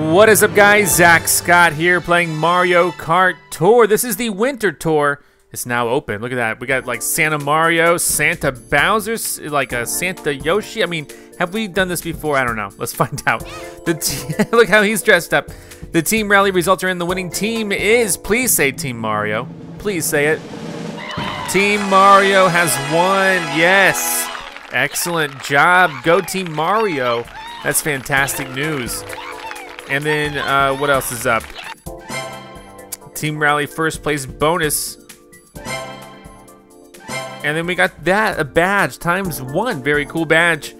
What is up guys, Zack Scott here playing Mario Kart Tour. This is the Winter Tour. It's now open, look at that. We got like Santa Mario, Santa Bowser, like a Santa Yoshi. I mean, have we done this before? I don't know, let's find out. The Look how he's dressed up. The team rally results are in. The winning team is, please say Team Mario. Please say it. Team Mario has won, yes. Excellent job, go Team Mario. That's fantastic news. And then uh, what else is up? Team Rally first place bonus. And then we got that, a badge, times one. Very cool badge.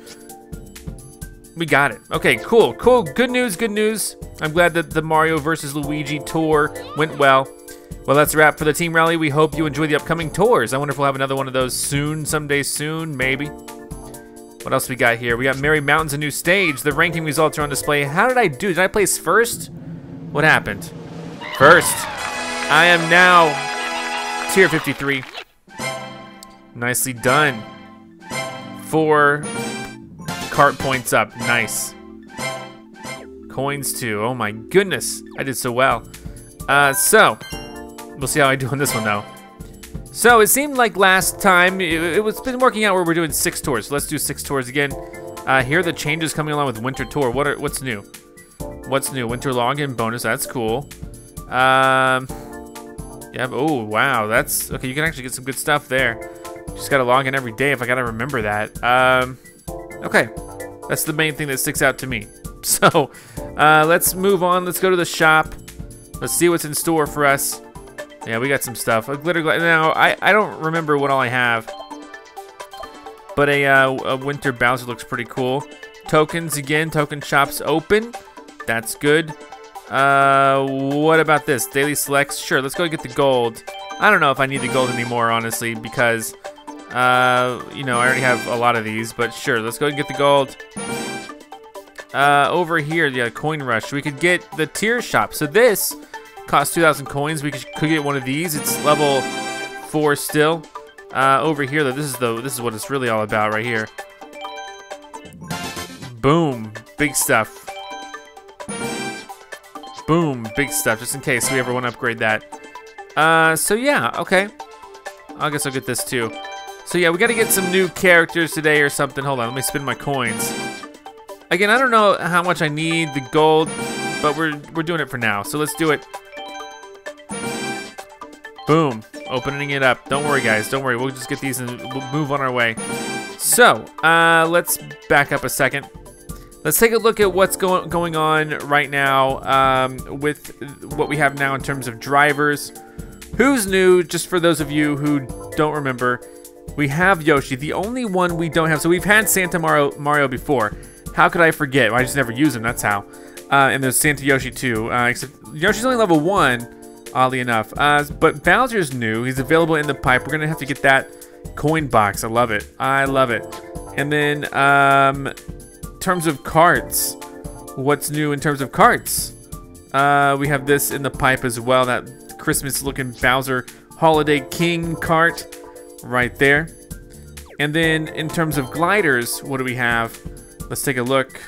We got it. Okay, cool, cool. Good news, good news. I'm glad that the Mario versus Luigi tour went well. Well, that's a wrap for the Team Rally. We hope you enjoy the upcoming tours. I wonder if we'll have another one of those soon, someday soon, maybe. What else we got here? We got Merry Mountains, a new stage. The ranking results are on display. How did I do? Did I place first? What happened? First. I am now tier 53. Nicely done. Four cart points up. Nice. Coins too. Oh my goodness. I did so well. Uh, so, we'll see how I do on this one though. So it seemed like last time, it, it was been working out where we're doing six tours. So let's do six tours again. Uh, here are the changes coming along with Winter Tour. What are what's new? What's new? Winter login bonus. That's cool. Um, yeah. Oh wow, that's okay. You can actually get some good stuff there. Just gotta log in every day if I gotta remember that. Um, okay, that's the main thing that sticks out to me. So uh, let's move on. Let's go to the shop. Let's see what's in store for us. Yeah, we got some stuff. A glitter glass. Now, I, I don't remember what all I have. But a, uh, a winter Bowser looks pretty cool. Tokens again. Token shops open. That's good. Uh, what about this? Daily selects. Sure, let's go get the gold. I don't know if I need the gold anymore, honestly, because, uh, you know, I already have a lot of these. But sure, let's go and get the gold. Uh, over here, yeah, coin rush. We could get the tier shop. So this Cost 2,000 coins. We could, get one of these. It's level four still. Uh, over here, though, this is the this is what it's really all about right here. Boom, big stuff. Boom, big stuff. Just in case we ever want to upgrade that. Uh, so yeah, okay. I guess I'll get this too. So yeah, we got to get some new characters today or something. Hold on, let me spin my coins. Again, I don't know how much I need the gold, but we're we're doing it for now. So let's do it. Boom. Opening it up. Don't worry, guys. Don't worry. We'll just get these and we'll move on our way. So, uh, let's back up a second. Let's take a look at what's going going on right now um, with what we have now in terms of drivers. Who's new? Just for those of you who don't remember, we have Yoshi, the only one we don't have. So we've had Santa Mario, Mario before. How could I forget? I just never use him. That's how. Uh, and there's Santa Yoshi too. Uh, except Yoshi's only level one oddly enough. Uh, but Bowser's new. He's available in the pipe. We're going to have to get that coin box. I love it. I love it. And then, um, in terms of carts, what's new in terms of carts? Uh, we have this in the pipe as well. That Christmas-looking Bowser Holiday King cart right there. And then in terms of gliders, what do we have? Let's take a look.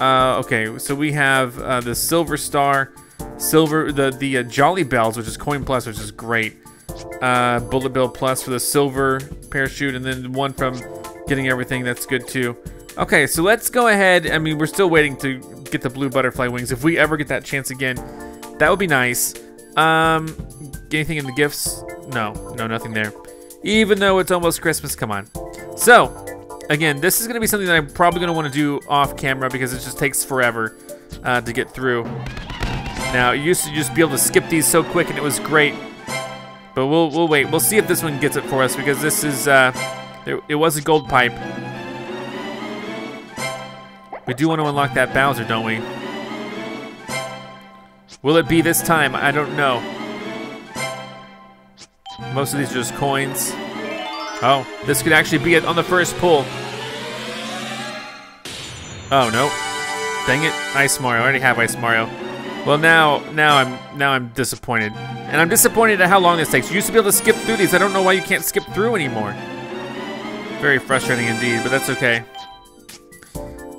Uh, okay, so we have uh, the Silver Star Silver, the the uh, Jolly Bells, which is Coin Plus, which is great. Uh, Bullet Bill Plus for the silver parachute, and then one from getting everything. That's good too. Okay, so let's go ahead. I mean, we're still waiting to get the blue butterfly wings. If we ever get that chance again, that would be nice. Um, anything in the gifts? No, no, nothing there. Even though it's almost Christmas, come on. So, again, this is going to be something that I'm probably going to want to do off camera because it just takes forever uh, to get through. Now, you used to just be able to skip these so quick and it was great. But we'll we'll wait. We'll see if this one gets it for us because this is uh it, it was a gold pipe. We do want to unlock that Bowser, don't we? Will it be this time? I don't know. Most of these are just coins. Oh, this could actually be it on the first pull. Oh, no. Dang it. Ice Mario. I already have Ice Mario. Well, now, now I'm now I'm disappointed, and I'm disappointed at how long this takes. You used to be able to skip through these. I don't know why you can't skip through anymore. Very frustrating indeed, but that's okay.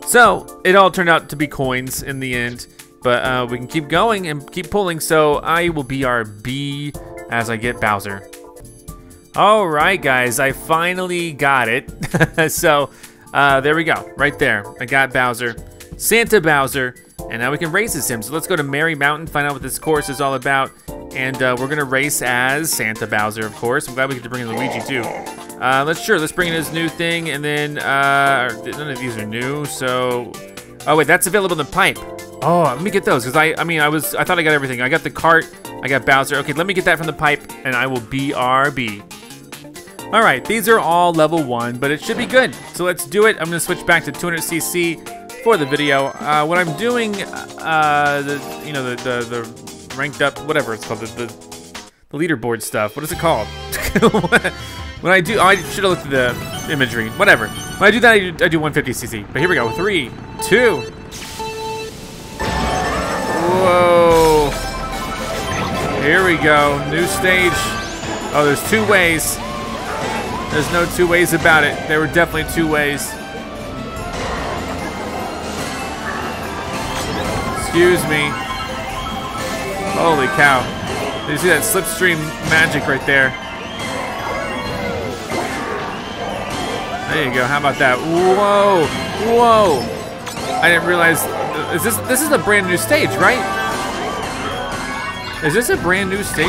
So it all turned out to be coins in the end, But uh, we can keep going and keep pulling. So I will BRB as I get Bowser. All right, guys, I finally got it. so uh, there we go, right there. I got Bowser, Santa Bowser, and now we can race as him. So let's go to Merry Mountain, find out what this course is all about. And uh, we're gonna race as Santa Bowser, of course. I'm glad we get to bring in Luigi too. Uh, let's sure, let's bring in his new thing, and then uh, none of these are new. So, oh wait, that's available in the pipe. Oh, let me get those because I, I mean, I was, I thought I got everything. I got the cart, I got Bowser. Okay, let me get that from the pipe, and I will BRB. All right, these are all level one, but it should be good. So let's do it. I'm gonna switch back to 200cc for the video. Uh, what I'm doing, uh, the, you know, the, the, the ranked up, whatever it's called, the, the, the leaderboard stuff. What is it called? when I do, oh, I should have looked at the imagery. Whatever. When I do that, I do, I do 150cc. But here we go. Three, two. Whoa. Here we go. New stage. Oh, there's two ways. There's no two ways about it. There were definitely two ways. Excuse me. Holy cow. Did you see that slipstream magic right there? There you go. How about that? Whoa. Whoa. I didn't realize. Is this this is a brand new stage, right? Is this a brand new stage?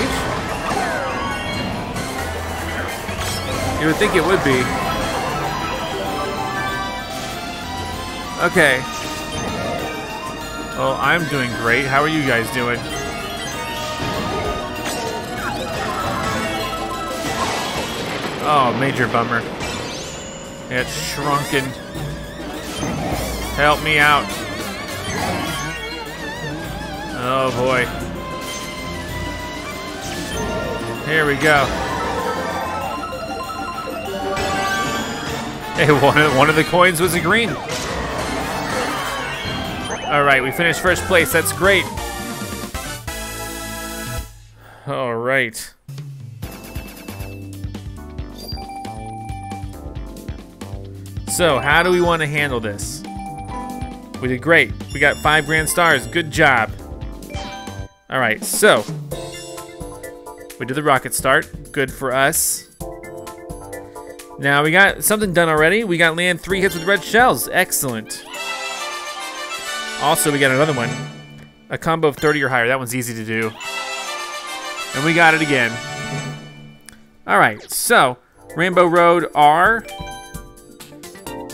You would think it would be. Okay. Well, I'm doing great. How are you guys doing? Oh, major bummer. It's shrunken. Help me out. Oh boy. Here we go. Hey, one of, one of the coins was a green. All right, we finished first place. That's great. All right. So, how do we want to handle this? We did great. We got five grand stars. Good job. All right, so we did the rocket start. Good for us. Now we got something done already. We got land three hits with red shells. Excellent. Also, we got another one. A combo of 30 or higher. That one's easy to do. And we got it again. All right, so Rainbow Road R.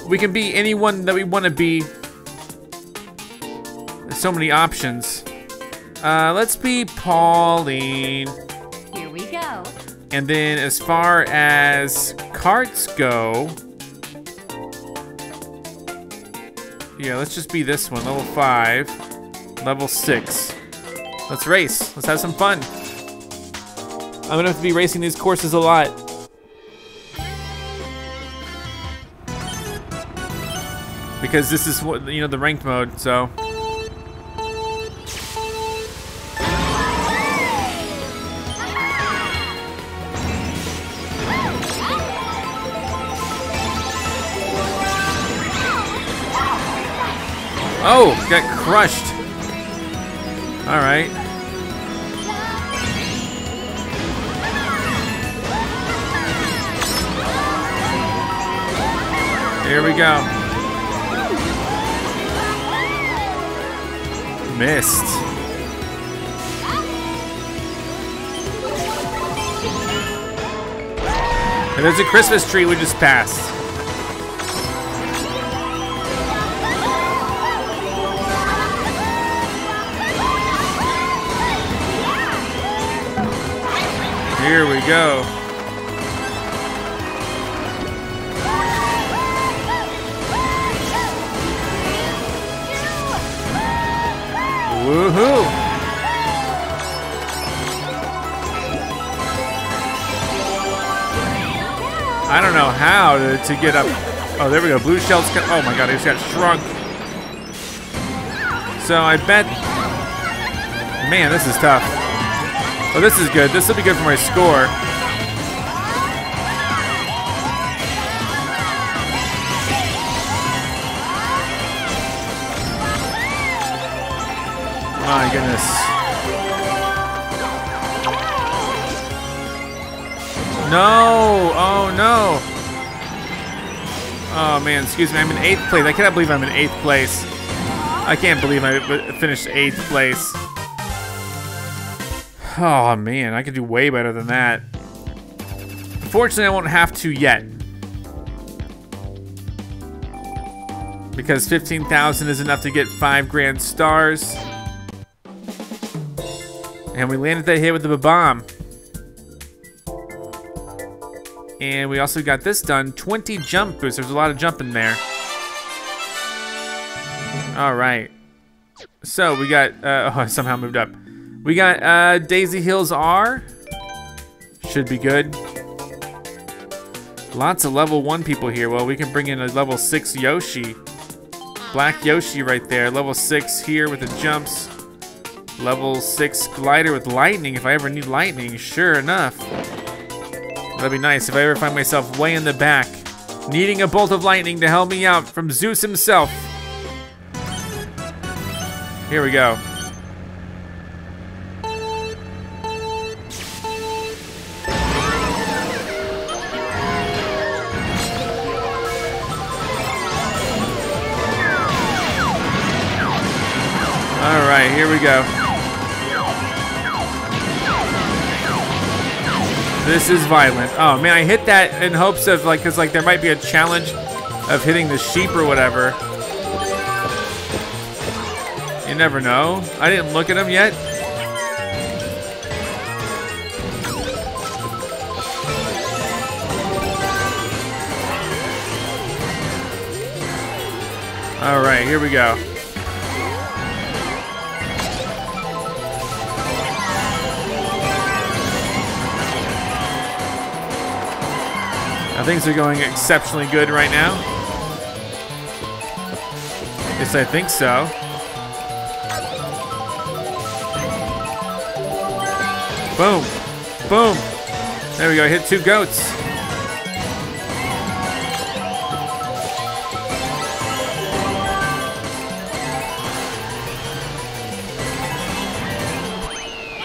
We can be anyone that we want to be. There's so many options. Uh, let's be Pauline. Here we go. And then as far as carts go, yeah, let's just be this one, level five, level six. Let's race. Let's have some fun. I'm gonna have to be racing these courses a lot. Because this is what you know the ranked mode, so. Got crushed. All right. Here we go. Missed. And there's a Christmas tree we just passed. Here we go. Woohoo! I don't know how to, to get up. Oh, there we go. Blue shells. Oh my god, he just got shrunk. So I bet. Man, this is tough. Oh, this is good. This will be good for my score. my goodness. No! Oh no! Oh man, excuse me, I'm in eighth place. I cannot believe I'm in eighth place. I can't believe I finished eighth place. Oh man, I could do way better than that. Unfortunately, I won't have to yet. Because 15,000 is enough to get five grand stars. And we landed that hit with the bomb. And we also got this done, 20 jump boosts. There's a lot of jumping there. All right. So we got, uh, oh, I somehow moved up. We got uh, Daisy Hills R. Should be good. Lots of level one people here. Well, we can bring in a level six Yoshi. Black Yoshi right there. Level six here with the jumps. Level six glider with lightning. If I ever need lightning, sure enough. That'd be nice if I ever find myself way in the back, needing a bolt of lightning to help me out from Zeus himself. Here we go. We go. This is violent. Oh man, I hit that in hopes of like, cause like there might be a challenge of hitting the sheep or whatever. You never know. I didn't look at him yet. All right, here we go. Now things are going exceptionally good right now. Yes, I think so. Boom. Boom. There we go. Hit two goats.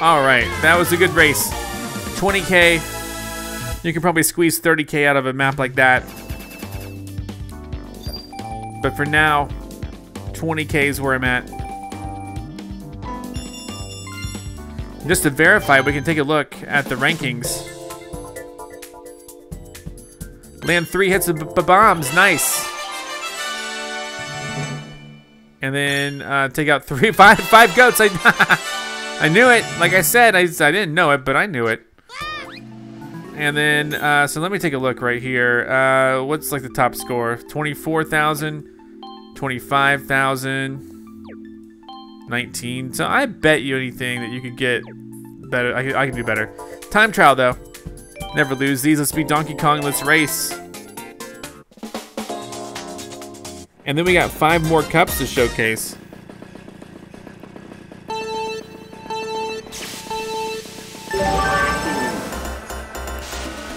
All right. That was a good race. 20K. You can probably squeeze 30k out of a map like that. But for now, 20k is where I'm at. Just to verify, we can take a look at the rankings. Land three hits of bombs, nice. And then uh, take out three, five, five goats. I, I knew it. Like I said, I, I didn't know it, but I knew it. And then, uh, so let me take a look right here. Uh, what's like the top score? 24,000, 25,000, 19. So I bet you anything that you could get better. I, I can do better. Time trial though. Never lose these. Let's be Donkey Kong. Let's race. And then we got five more cups to showcase.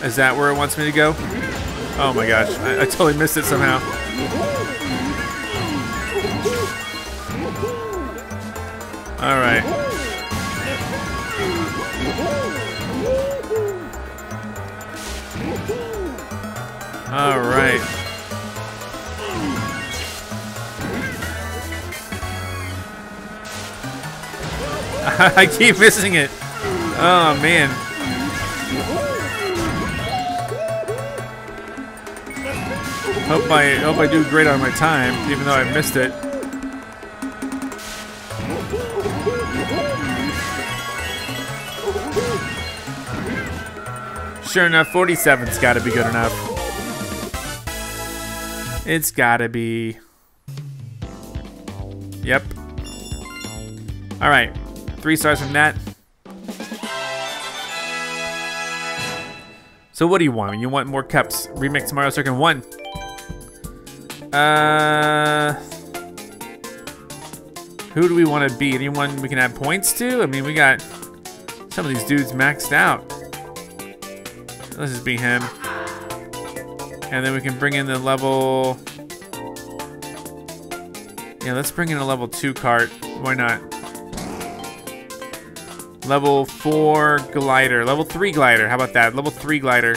Is that where it wants me to go? Oh my gosh, I, I totally missed it somehow. All right. All right. I keep missing it. Oh man. Hope I hope I do great on my time, even though I missed it. Sure enough, 47's gotta be good enough. It's gotta be. Yep. Alright. Three stars from that. So what do you want? You want more cups. Remix Mario Circuit 1. Uh, who do we want to be? Anyone we can add points to? I mean, we got some of these dudes maxed out. Let's just be him. And then we can bring in the level... Yeah, let's bring in a level 2 cart. Why not? Level 4 glider. Level 3 glider. How about that? Level 3 glider.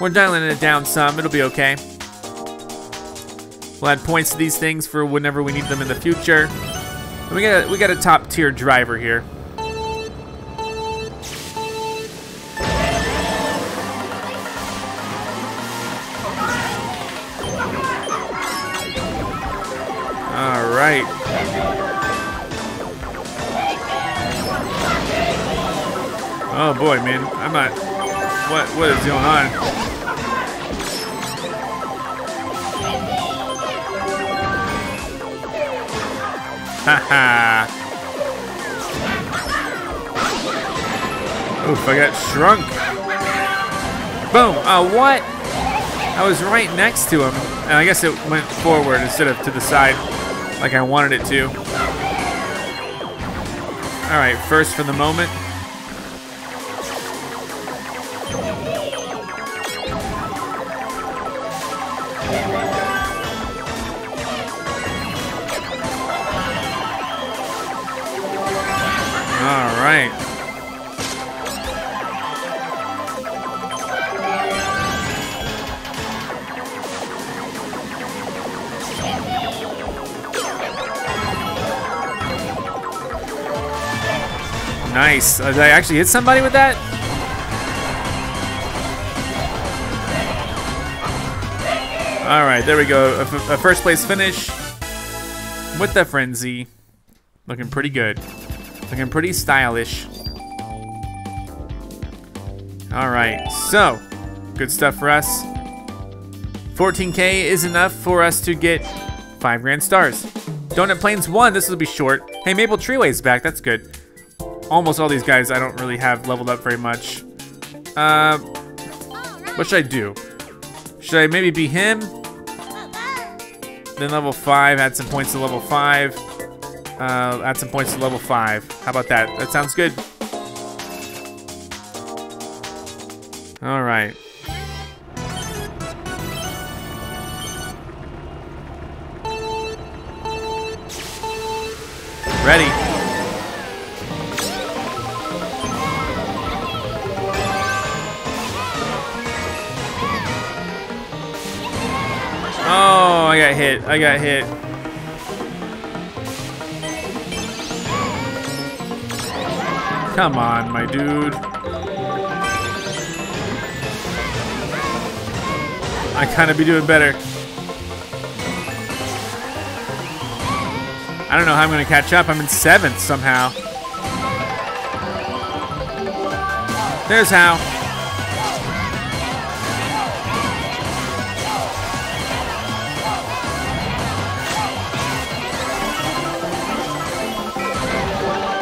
We're dialing it down some. It'll be okay. We'll add points to these things for whenever we need them in the future. And we got a, we got a top tier driver here. All right. Oh boy, man, I'm not. What what is going on? Oof, I got shrunk. Boom. Oh, what? I was right next to him. And I guess it went forward instead of to the side like I wanted it to. All right, first for the moment. All right. Nice. Uh, did I actually hit somebody with that? All right, there we go. A, first place finish with the frenzy. Looking pretty good. Looking pretty stylish. All right, so good stuff for us. 14k is enough for us to get five grand stars. Donut Plains one. This will be short. Hey, Maple Treeway's back. That's good. Almost all these guys I don't really have leveled up very much. Uh, what should I do? Should I maybe be him? Then level five. Add some points to level five. Uh, add some points to level 5. How about that? That sounds good. Alright. Ready. Oh, I got hit. I got hit. Come on, my dude. I kind of be doing better. I don't know how I'm going to catch up. I'm in seventh somehow. There's how.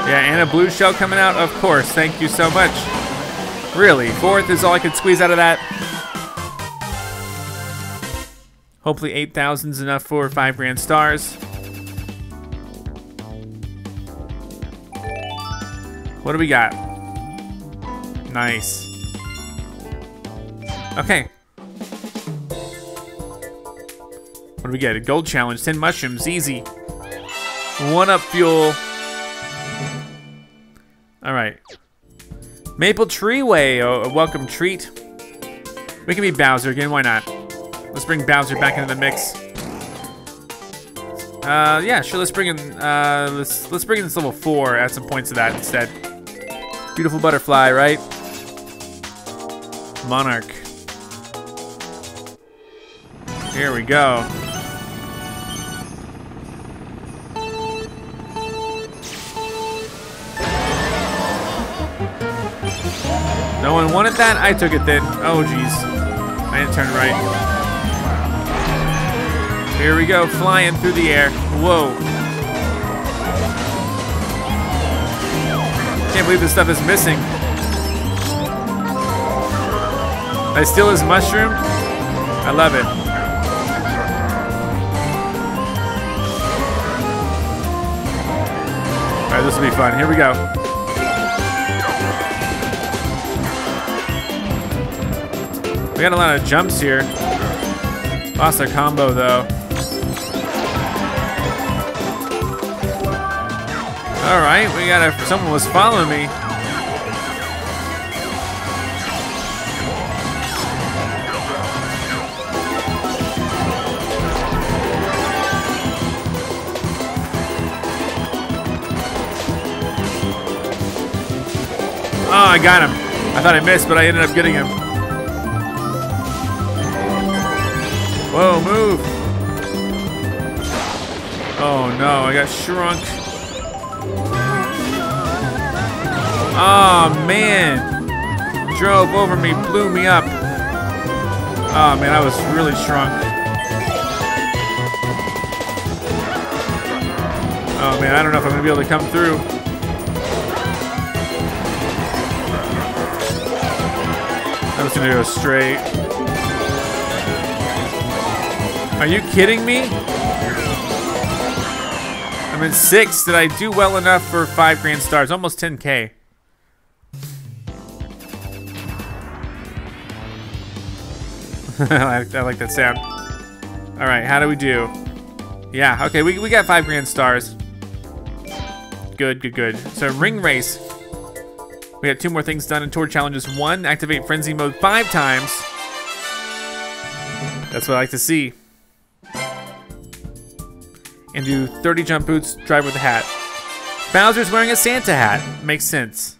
Yeah, and a blue shell coming out, of course. Thank you so much. Really, fourth is all I could squeeze out of that. Hopefully 8,000 is enough for 5 grand stars. What do we got? Nice. Okay. What do we get? A gold challenge, 10 mushrooms, easy. One up fuel. Maple Treeway, a welcome treat. We can be Bowser again, why not? Let's bring Bowser back into the mix. Uh, yeah, sure. Let's bring in. Uh, let's let's bring in this level four. Add some points to that instead. Beautiful butterfly, right? Monarch. Here we go. One wanted that? I took it then. Oh, jeez. I didn't turn right. Here we go, flying through the air. Whoa. Can't believe this stuff is missing. I steal his mushroom? I love it. Alright, this will be fun. Here we go. We got a lot of jumps here. Lost a combo though. All right, we got to someone was following me. Oh, I got him. I thought I missed, but I ended up getting him. Whoa, move. Oh no, I got shrunk. Oh man. Drove over me, blew me up. Oh man, I was really shrunk. Oh man, I don't know if I'm gonna be able to come through. I'm just gonna go straight. Are you kidding me? I'm in six. Did I do well enough for five grand stars? Almost 10k. I, like, that sound. All right, how do we do? Yeah, okay, we, we got five grand stars. Good, good, good. So ring race. We got two more things done in tour challenges. One, activate frenzy mode five times. That's what I like to see. And do 30 jump boots, drive with a hat. Bowser's wearing a Santa hat. Makes sense.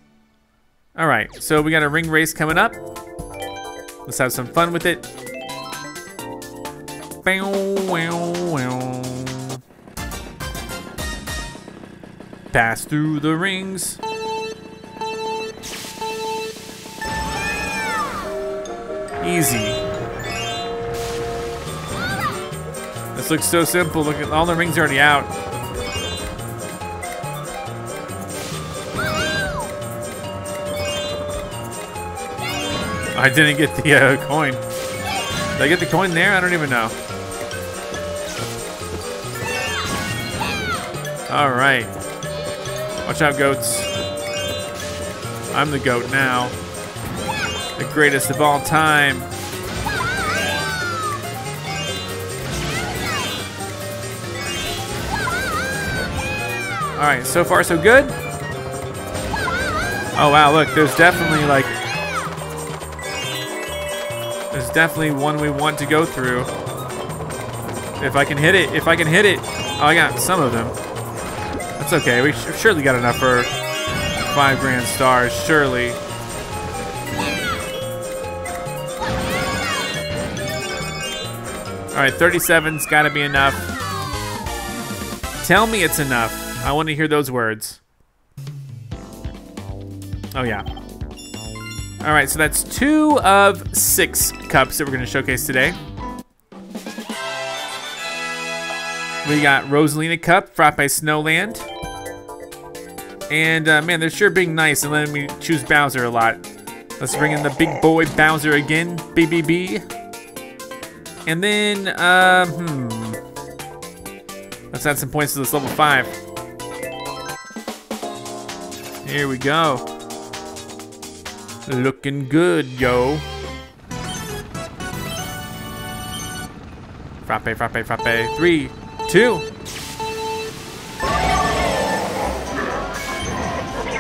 All right, so we got a ring race coming up. Let's have some fun with it. Pass through the rings. Easy. This looks so simple. Look at all the rings already out. I didn't get the uh, coin. Did I get the coin there? I don't even know. All right. Watch out, goats. I'm the goat now. The greatest of all time. All right, so far so good. Oh wow, look, there's definitely like, there's definitely one we want to go through. If I can hit it, if I can hit it. Oh, I got some of them. That's okay, we surely got enough for five grand stars, surely. All right, 37's got to be enough. Tell me it's enough. I want to hear those words. Oh, yeah. All right, so that's two of six cups that we're going to showcase today. We got Rosalina Cup, Frappe by Snowland. And uh, man, they're sure being nice and letting me choose Bowser a lot. Let's bring in the big boy Bowser again, BBB. And then, uh, hmm. Let's add some points to this level 5. Here we go. Looking good, yo. Frappe, frappe, frappe. Three, two.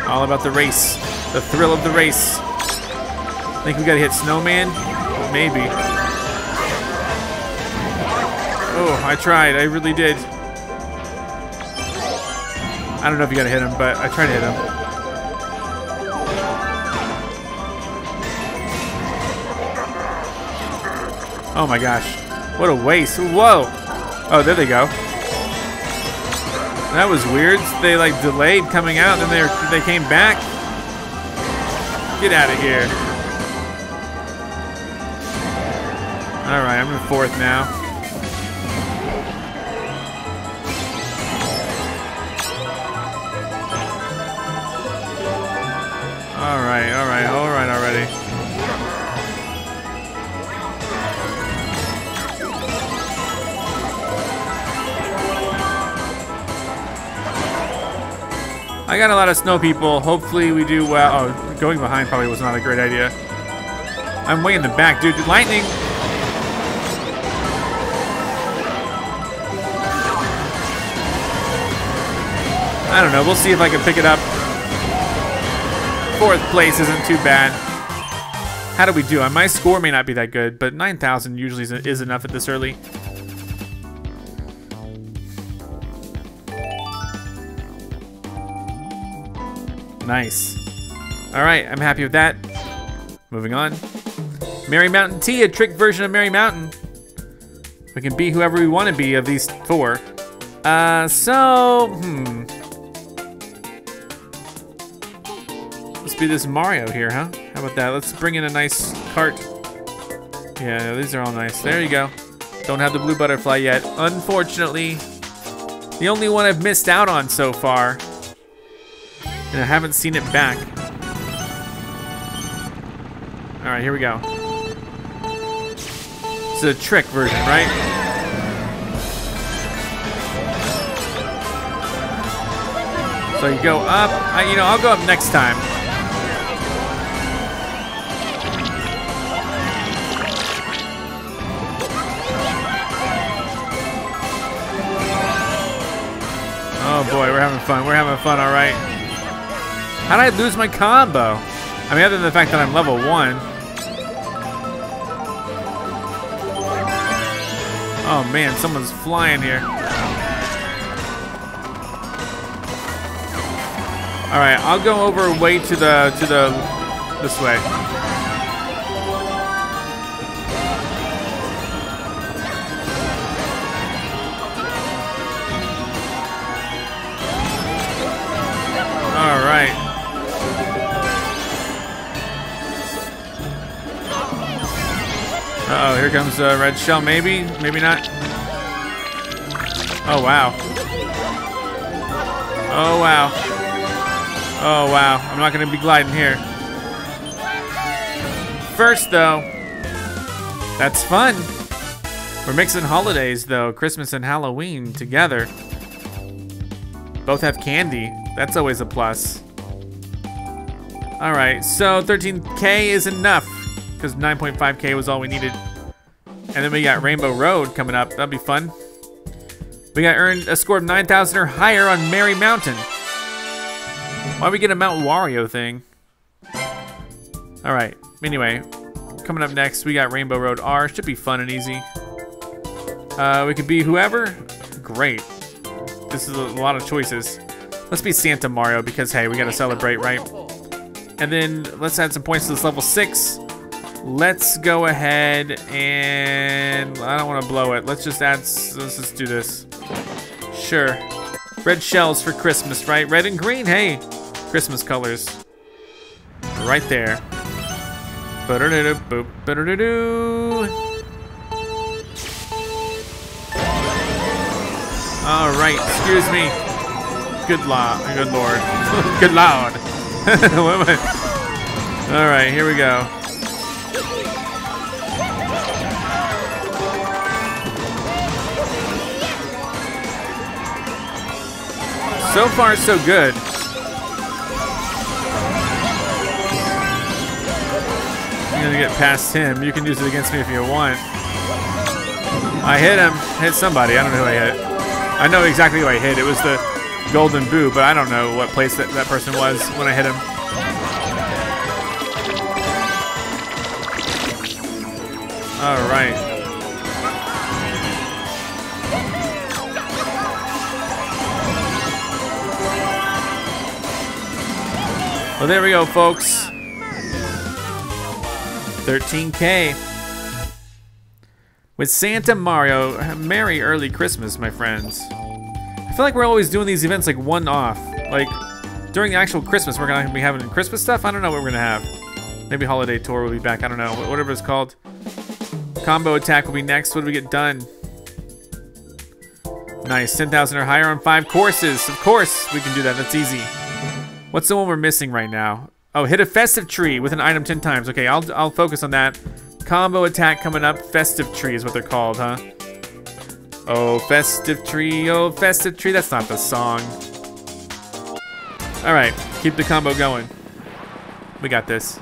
All about the race. The thrill of the race. I Think we gotta hit Snowman? Maybe. Oh, I tried. I really did. I don't know if you gotta hit him, but I tried to hit him. Oh my gosh. What a waste. Whoa. Oh, there they go. That was weird. They like delayed coming out, and then they they came back. Get out of here. All right, I'm in fourth now. I got a lot of snow people. Hopefully we do well. Oh, going behind probably was not a great idea. I'm way in the back, dude. Lightning! I don't know. We'll see if I can pick it up. Fourth place isn't too bad. How do we do? My score may not be that good, but 9,000 usually is enough at this early. Nice. All right, I'm happy with that. Moving on. Merry Mountain T, a trick version of Merry Mountain. We can be whoever we want to be of these four. Uh, so, hmm. Let's be this Mario here, huh? How about that? Let's bring in a nice cart. Yeah, these are all nice. There you go. Don't have the blue butterfly yet. Unfortunately, the only one I've missed out on so far. And I haven't seen it back. All right, here we go. It's a trick version, right? So you go up. I, you know, I'll go up next time. Oh boy, we're having fun. We're having fun, all right. How did I lose my combo? I mean, other than the fact that I'm level one. Oh man, someone's flying here. All right, I'll go over way to the to the this way. Comes a red shell. Maybe, maybe not. Oh wow. Oh wow. Oh wow. I'm not gonna be gliding here. First though, that's fun. We're mixing holidays though, Christmas and Halloween together. Both have candy. That's always a plus. All right, so 13K is enough because 9.5K was all we needed. And then we got Rainbow Road coming up. That'll be fun. We got earned a score of 9,000 or higher on Merry Mountain. Why we get a Mount Wario thing? All right. Anyway, coming up next, we got Rainbow Road R. Should be fun and easy. Uh, we could be whoever. Great. This is a lot of choices. Let's be Santa Mario because, hey, we got to celebrate, right? And then let's add some points to this level 6. Let's go ahead and... I don't want to blow it. Let's just add... Let's just do this. Sure. Red shells for Christmas, right? Red and green, hey. Christmas colors. Right there. All right, excuse me. Good law, good lord, good lord. All right, here we go. So far, so good. I'm gonna get past him. You can use it against me if you want. I hit him. Hit somebody. I don't know who I hit. I know exactly who I hit. It was the golden boo, but I don't know what place that, that person was when I hit him. All right. Well, there we go, folks. 13K. With Santa Mario, Merry early Christmas, my friends. I feel like we're always doing these events like one off. Like, during the actual Christmas, we're gonna be having Christmas stuff? I don't know what we're gonna have. Maybe Holiday Tour will be back, I don't know. Whatever it's called. Combo Attack will be next. What do we get done? Nice, 10,000 or higher on five courses. Of course, we can do that, that's easy. What's the one we're missing right now? Oh, hit a festive tree with an item 10 times. Okay, I'll, I'll focus on that. Combo attack coming up. Festive tree is what they're called, huh? Oh, festive tree, oh, festive tree. That's not the song. All right, keep the combo going. We got this.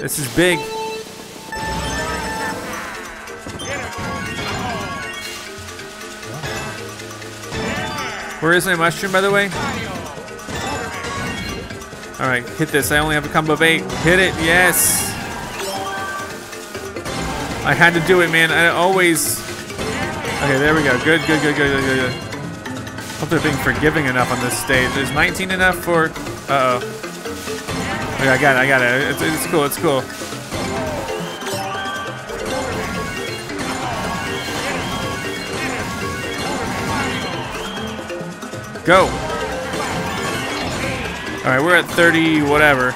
This is big. Where is my mushroom, by the way? All right, hit this. I only have a combo of eight. Hit it, yes. I had to do it, man. I always. Okay, there we go. Good, good, good, good, good, good. Hope they're being forgiving enough on this stage. Is 19 enough for? Uh oh. Okay, I got it. I got it. It's, it's cool. It's cool. Go. All right, we're at 30, whatever.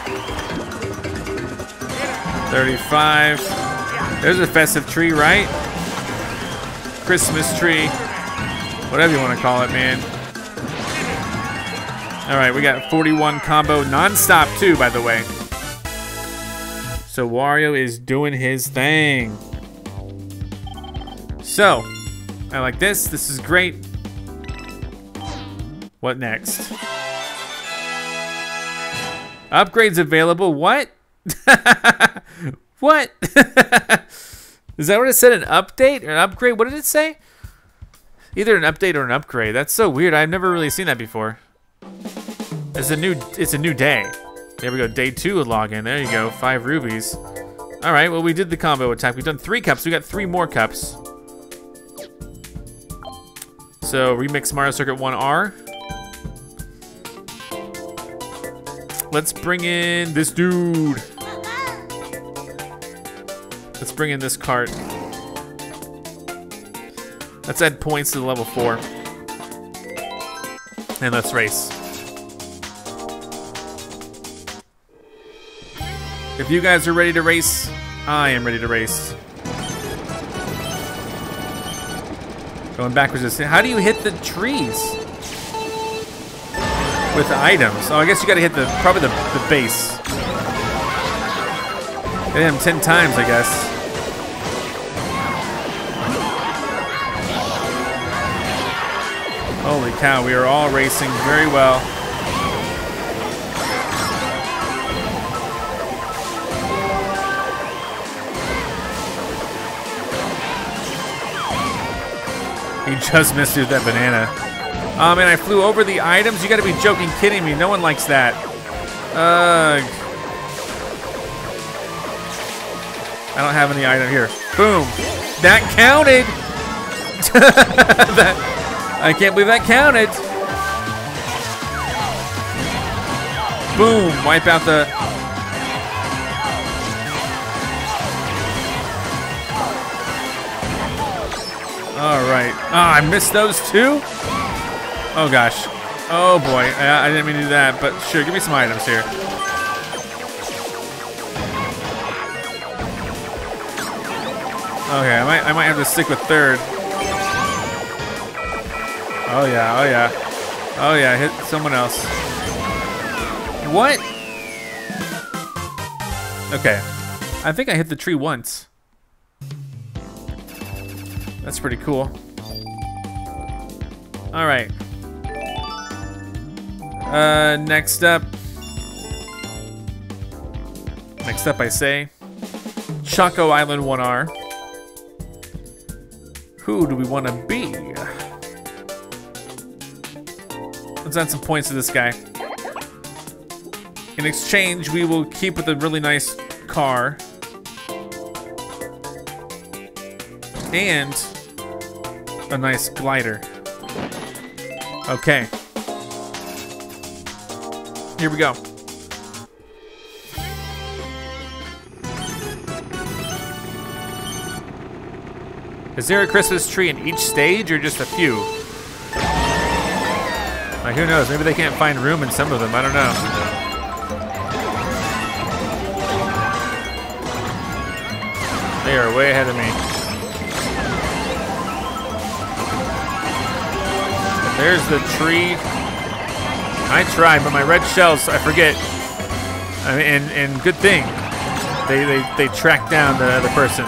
35. There's a festive tree, right? Christmas tree. Whatever you want to call it, man. All right, we got 41 combo non-stop too, by the way. So Wario is doing his thing. So, I like this. This is great. What next? Upgrades available. What? what? Is that what it said? An update or an upgrade? What did it say? Either an update or an upgrade. That's so weird. I've never really seen that before. It's a new. It's a new day. There we go. Day two of login. There you go. Five rubies. All right. Well, we did the combo attack. We've done three cups. We got three more cups. So remix Mario Circuit 1R. Let's bring in this dude. Let's bring in this cart. Let's add points to the level four. And let's race. If you guys are ready to race, I am ready to race. Going backwards. How do you hit the trees? With the items. Oh, I guess you gotta hit the, probably the, the base. Hit him 10 times, I guess. Holy cow, we are all racing very well. He just missed with that banana. Oh and I flew over the items? You gotta be joking, kidding me. No one likes that. Ugh. I don't have any item here. Boom. That counted. that, I can't believe that counted. Boom. Wipe out the... All right. Oh, I missed those two? Oh gosh. Oh boy. I, I didn't mean to do that, but sure, give me some items here. Okay, I might I might have to stick with third. Oh yeah, oh yeah. Oh yeah, hit someone else. What? Okay. I think I hit the tree once. That's pretty cool. All right. Uh, next up. Next up, I say. Choco Island 1R. Who do we want to be? Let's add some points to this guy. In exchange, we will keep with a really nice car. And a nice glider. Okay. Here we go. Is there a Christmas tree in each stage or just a few? Like, who knows? Maybe they can't find room in some of them. I don't know. They are way ahead of me. There's the tree. I try, but my red shells, I forget. I mean, and, and good thing. They, they, they track down the other person.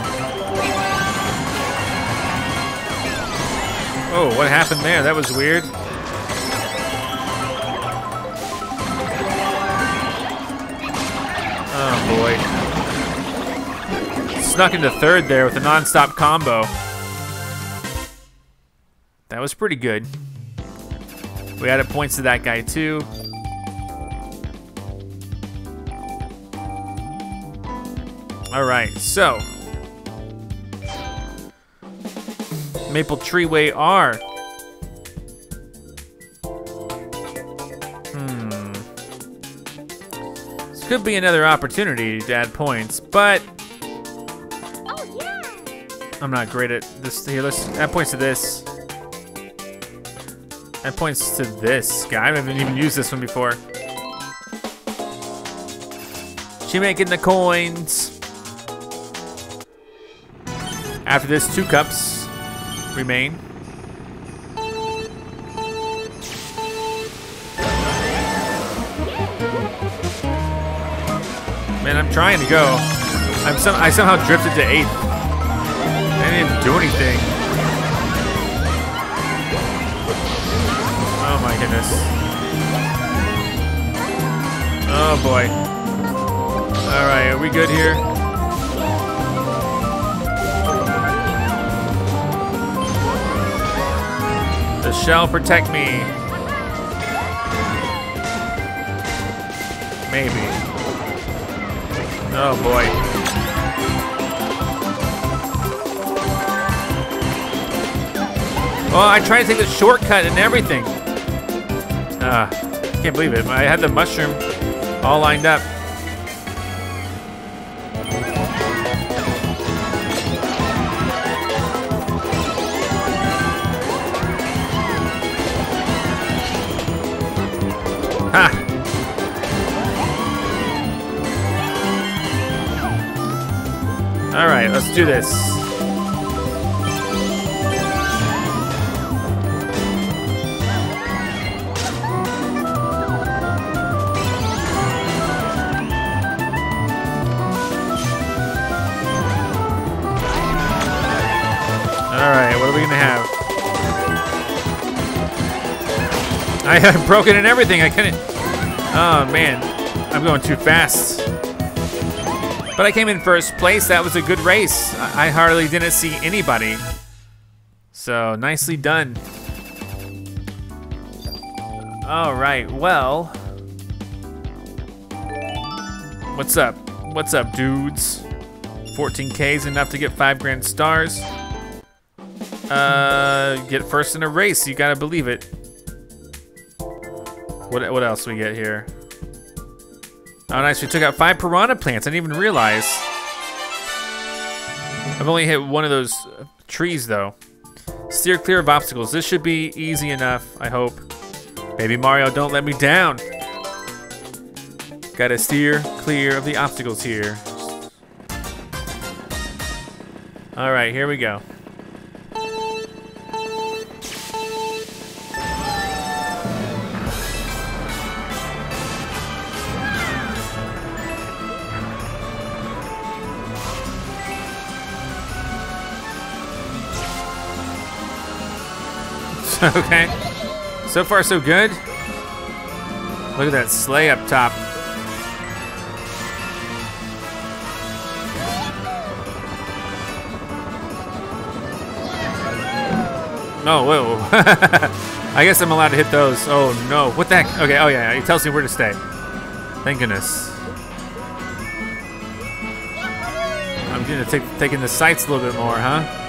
Oh, what happened there? That was weird. Oh, boy. Snuck into third there with a non-stop combo. That was pretty good. We added points to that guy too. All right, so Maple Treeway R. Hmm. This could be another opportunity to add points, but Oh yeah. I'm not great at this. Here, let's add points to this. Add points to this guy. I haven't even used this one before. She making the coins. After this, two cups remain. Man, I'm trying to go. I'm some. I somehow drifted to eighth. I didn't do anything. Oh my goodness. Oh boy. All right, are we good here? The shell protect me. Maybe. Oh boy. Oh, I tried to take the shortcut and everything. Ah, can't believe it. I had the mushroom all lined up. Ha! All right, let's do this. I have broken and everything. I couldn't. Oh man, I'm going too fast. But I came in first place. That was a good race. I, I hardly didn't see anybody. So nicely done. All right, well. What's up? What's up, dudes? 14k is enough to get five grand stars. Uh, get first in a race. You gotta believe it. What what else we get here? Oh, nice. We took out five piranha plants. I didn't even realize. I've only hit one of those uh, trees, though. Steer clear of obstacles. This should be easy enough, I hope. Baby Mario, don't let me down. Gotta steer clear of the obstacles here. All right, here we go. okay. So far, so good. Look at that sleigh up top. Oh, whoa. I guess I'm allowed to hit those. Oh, no. What the heck? Okay, oh, yeah. It tells me where to stay. Thank goodness. I'm gonna take taking the sights a little bit more, huh?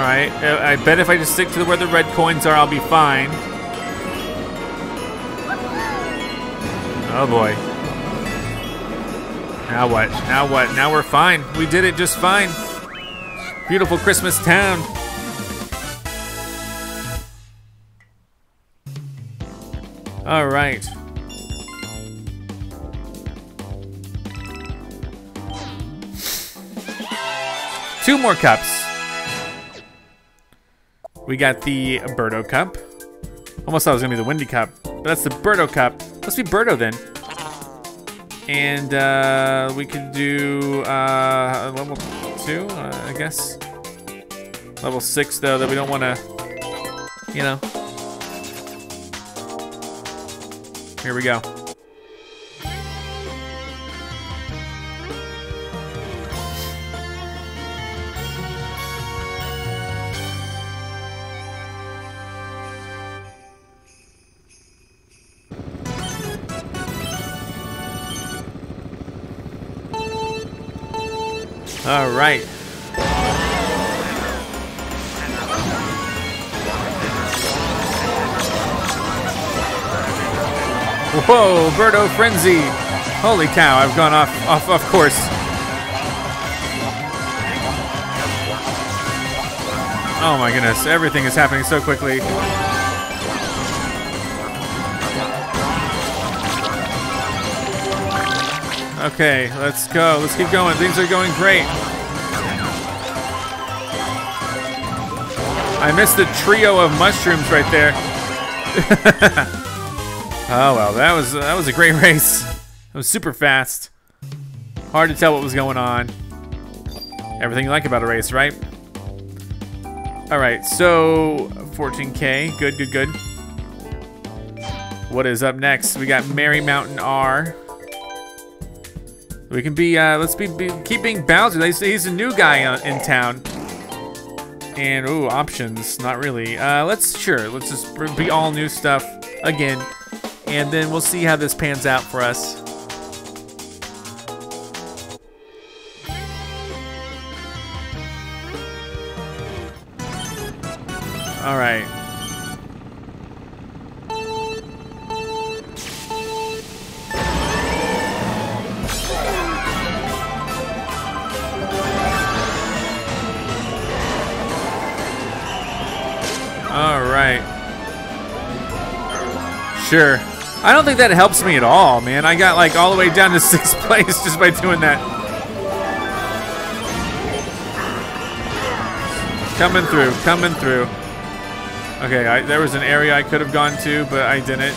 All right. Uh, I bet if I just stick to where the red coins are, I'll be fine. Oh boy. Now what? Now what? Now we're fine. We did it just fine. Beautiful Christmas town. All right. Two more cups. We got the Birdo Cup. Almost thought it was gonna be the Windy Cup, but that's the Birdo Cup. Let's be Birdo then. And uh, we could do uh, level two, uh, I guess. Level six though, that we don't want to, you know. Here we go. Right. Whoa, Birdo Frenzy. Holy cow, I've gone off, off, off course. Oh my goodness, everything is happening so quickly. Okay, let's go. Let's keep going. Things are going great. I missed the trio of mushrooms right there. oh well, that was that was a great race. It was super fast. Hard to tell what was going on. Everything you like about a race, right? All right, so 14K, good, good, good. What is up next? We got Merry Mountain R. We can be, uh, let's be, be keep being Bowser. He's, he's a new guy uh, in town. And, ooh, options, not really. Uh, let's, sure, let's just be all new stuff again. And then we'll see how this pans out for us. All right. Sure. I don't think that helps me at all, man. I got like all the way down to sixth place just by doing that. Coming through, coming through. Okay, I, there was an area I could have gone to, but I didn't.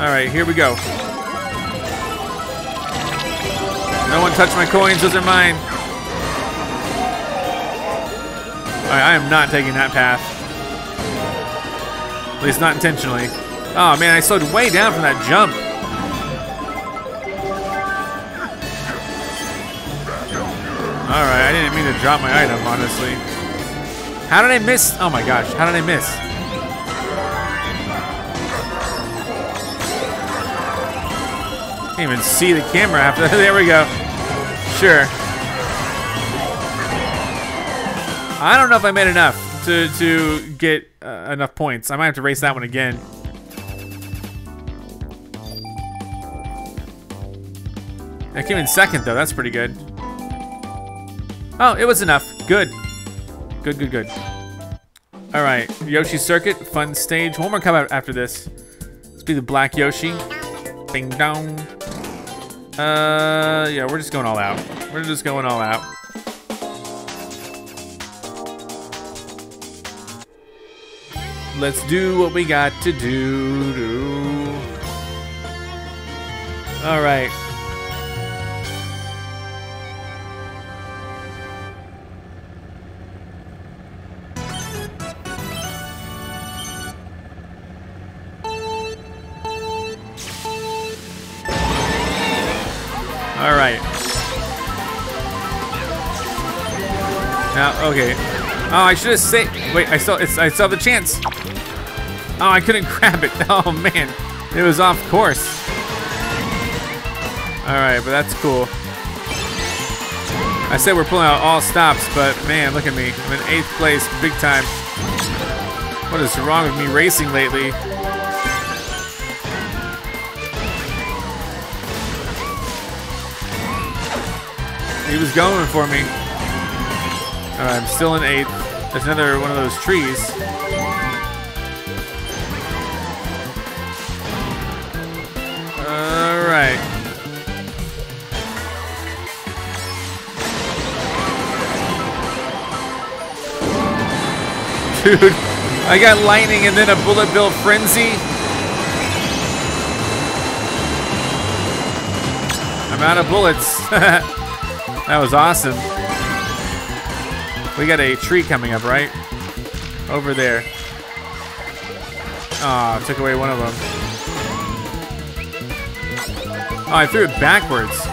All right, here we go. No one touched my coins, those are mine. Right, I am not taking that path. At least not intentionally. Oh man, I slowed way down from that jump. All right, I didn't mean to drop my item, honestly. How did I miss? Oh my gosh, how did I miss? Can't even see the camera after. there we go. Sure. I don't know if I made enough to to get uh, enough points. I might have to race that one again. I came in second though. That's pretty good. Oh, it was enough. Good. Good, good, good. All right, Yoshi Circuit, fun stage. One more come out after this. Let's be the Black Yoshi. Bing dong. Uh, yeah, we're just going all out. We're just going all out. Let's do what we got to do. do. All right. All right. Now, okay. Oh, I should have saved. Wait, I it's, I have the chance. Oh, I couldn't grab it. Oh man, it was off course. All right, but that's cool. I said we're pulling out all stops, but man, look at me. I'm in eighth place, big time. What is wrong with me racing lately? He was going for me. Right, I'm still in eighth. There's another one of those trees. All right. Dude, I got lightning and then a bullet bill frenzy. I'm out of bullets. that was awesome. We got a tree coming up, right? Over there. Ah, oh, took away one of them. Oh, I threw it backwards.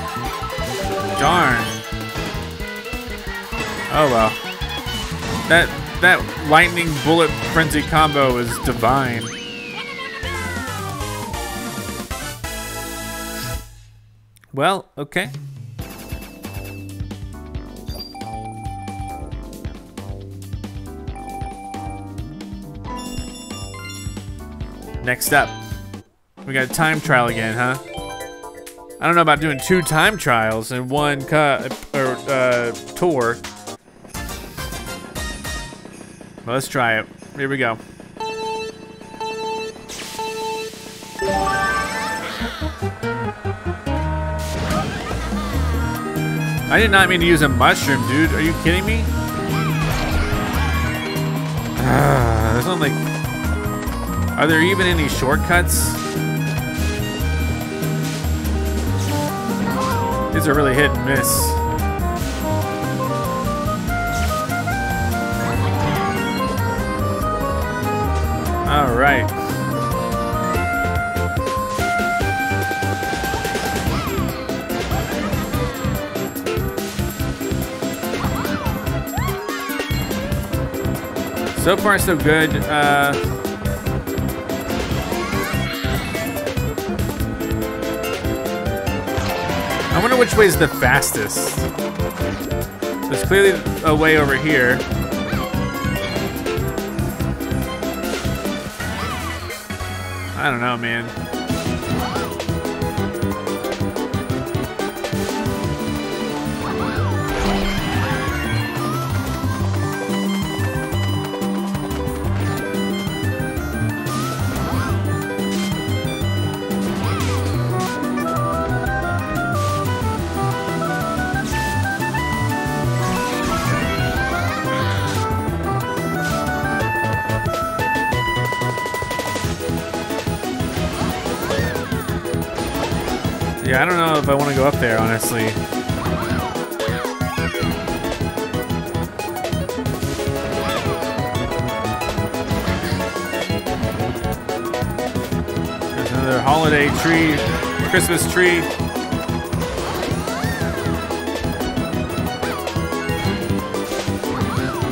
Darn. Oh well. That that lightning bullet frenzy combo is divine. Well, okay. Next up, we got a time trial again, huh? I don't know about doing two time trials in one or uh, tour. Well, let's try it. Here we go. I did not mean to use a mushroom, dude. Are you kidding me? Ah, there's not like. Are there even any shortcuts? These are really hit and miss. All right. So far, so good. Uh, I wonder which way is the fastest. There's clearly a way over here. I don't know, man. Up there, honestly. There's another holiday tree, Christmas tree.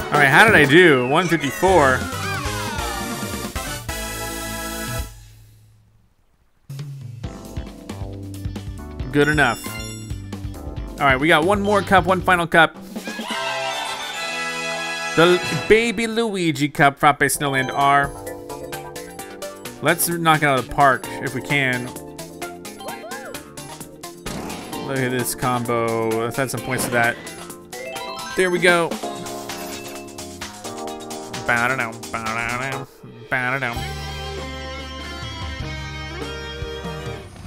All right, how did I do? 154. Good enough. All right, we got one more cup, one final cup. The Baby Luigi Cup, Frappe Snowland R. Let's knock it out of the park if we can. Look at this combo. Let's add some points to that. There we go.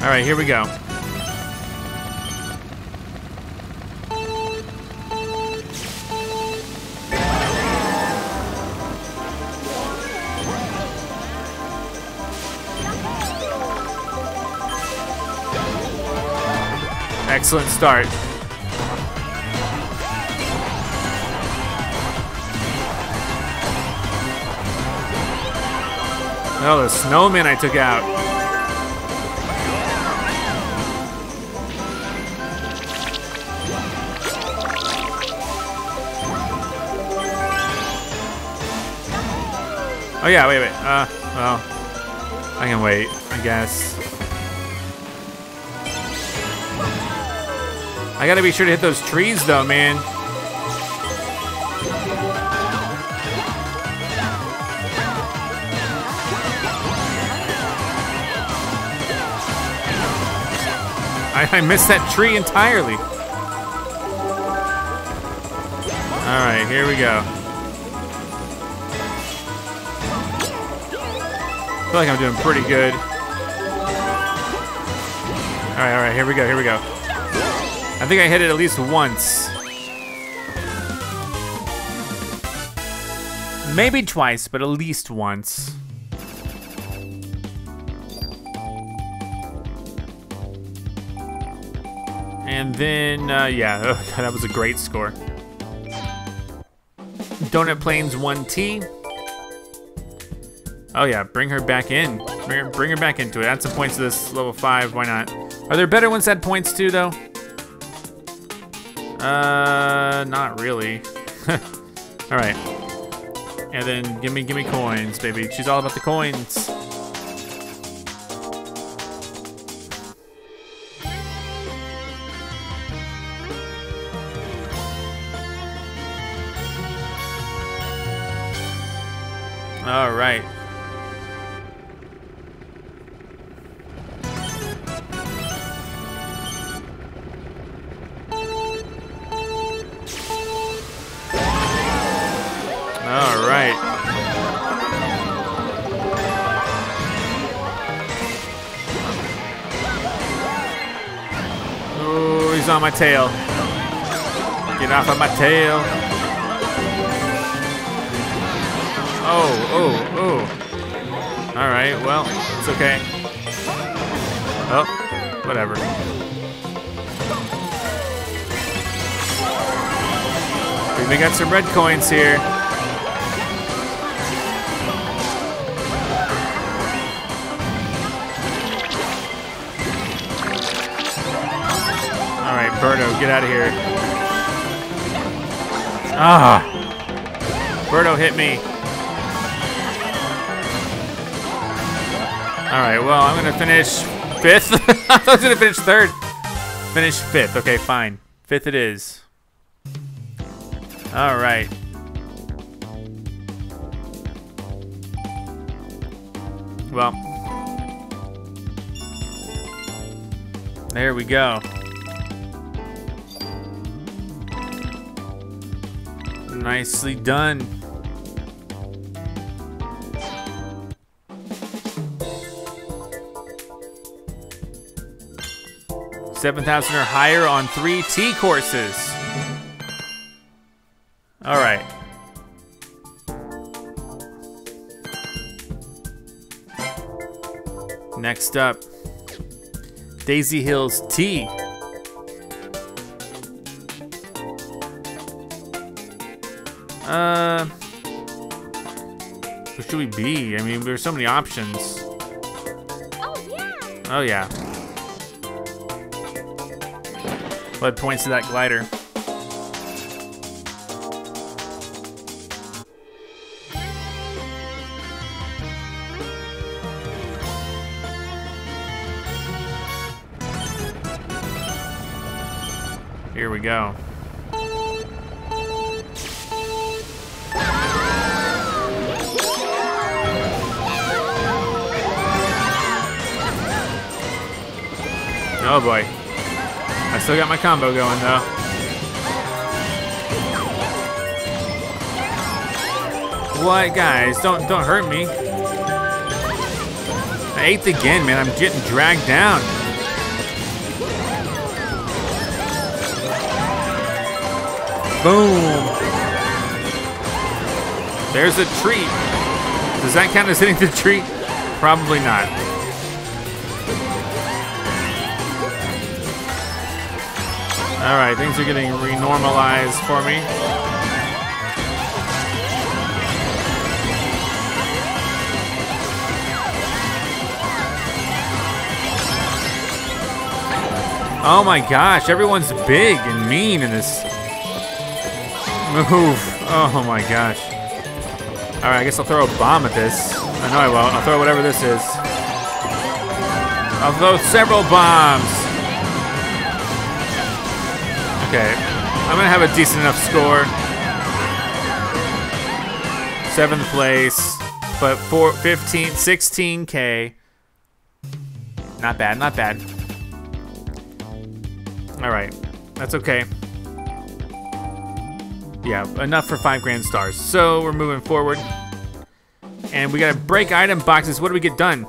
All right, here we go. Excellent start. Oh, the snowman I took out. Oh yeah, wait, wait. Uh, well, I can wait, I guess. I gotta be sure to hit those trees though, man. I, I missed that tree entirely. All right, here we go. I feel like I'm doing pretty good. All right, all right, here we go, here we go. I think I hit it at least once. Maybe twice, but at least once. And then, uh, yeah, oh, that was a great score. Donut Plains 1T. Oh yeah, bring her back in. Bring her, bring her back into it. Add some points to this level 5, why not? Are there better ones that points too, though? Uh, not really. all right. And then give me, give me coins, baby. She's all about the coins. Tail. Get off of my tail. Oh, oh, oh. All right, well, it's okay. Oh, whatever. We got some red coins here. Birdo, get out of here. Ah, Birdo hit me. All right, well, I'm gonna finish fifth. I was gonna finish third. Finish fifth. Okay, fine. Fifth it is. All right. Well, there we go. Nicely done. Seven thousand or higher on three T courses. All right. Next up, Daisy Hills T. should we be? I mean, there's so many options. Oh, yeah. Oh yeah. Blood points to that glider. Here we go. Oh boy. I still got my combo going though. What guys? Don't don't hurt me. I eighth again, man. I'm getting dragged down. Boom. There's a treat. Does that count as hitting the treat? Probably not. All right, things are getting renormalized for me. Oh my gosh, everyone's big and mean in this move. Oh my gosh. All right, I guess I'll throw a bomb at this. I know I won't. I'll throw whatever this is. I'll throw several bombs. Okay, I'm gonna have a decent enough score. Seventh place, but four, 15, 16k. Not bad, not bad. All right, that's okay. Yeah, enough for five grand stars. So we're moving forward. And we gotta break item boxes. What do we get done?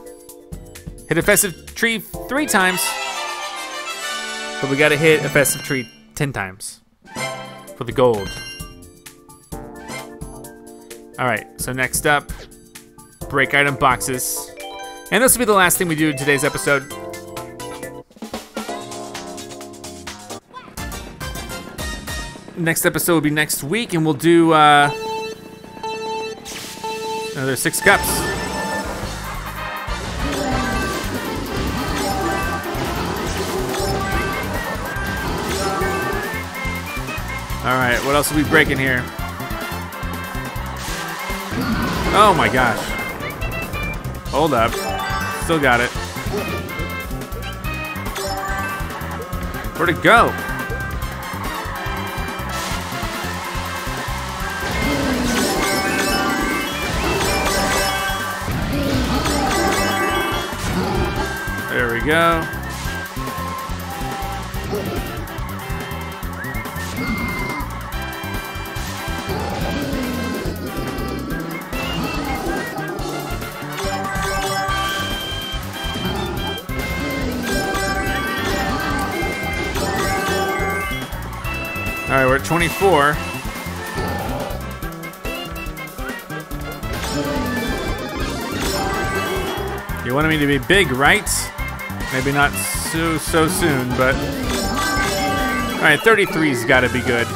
Hit a festive tree three times. But we gotta hit a festive tree 10 times for the gold. All right, so next up, break item boxes. And this will be the last thing we do in today's episode. Next episode will be next week, and we'll do uh, another six cups. Alright, what else are we breaking here? Oh my gosh. Hold up. Still got it. Where'd it go? There we go. All right, we're at 24. You wanted me to be big, right? Maybe not so so soon, but all right, 33's got to be good.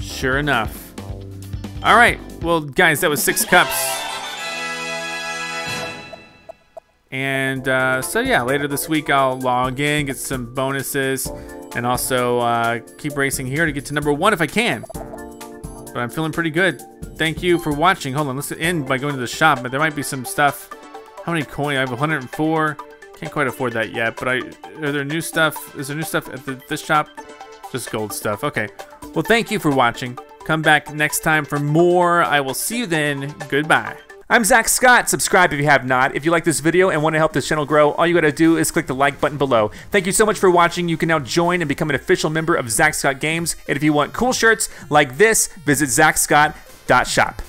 Sure enough. All right, well, guys, that was six cups. And uh, so yeah, later this week I'll log in, get some bonuses, and also uh, keep racing here to get to number one if I can. But I'm feeling pretty good. Thank you for watching. Hold on, let's end by going to the shop, but there might be some stuff. How many coin? I have 104. Can't quite afford that yet, but I are there new stuff? Is there new stuff at the, this shop? Just gold stuff. Okay. Well, thank you for watching. Come back next time for more. I will see you then. Goodbye. I'm Zack Scott. Subscribe if you have not. If you like this video and want to help this channel grow, all you gotta do is click the like button below. Thank you so much for watching. You can now join and become an official member of Zack Scott Games. And if you want cool shirts like this, visit zackscott.shop.